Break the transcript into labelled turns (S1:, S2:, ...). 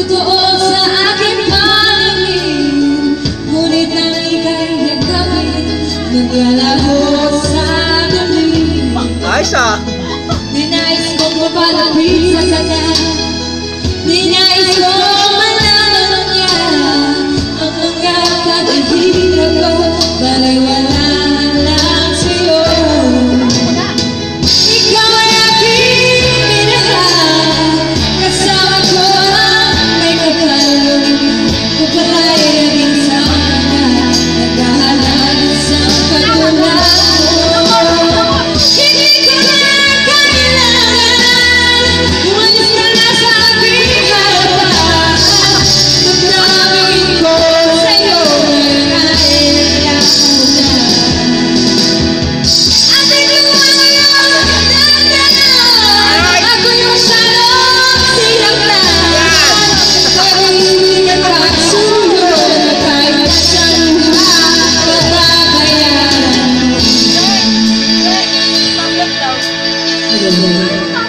S1: Totoo sa akin paningin Ngunit ang ika'y nagkamit Naglalaho sa gabi
S2: Ay siya! Ah.
S1: Ninais kong mapalapit Hallelujah.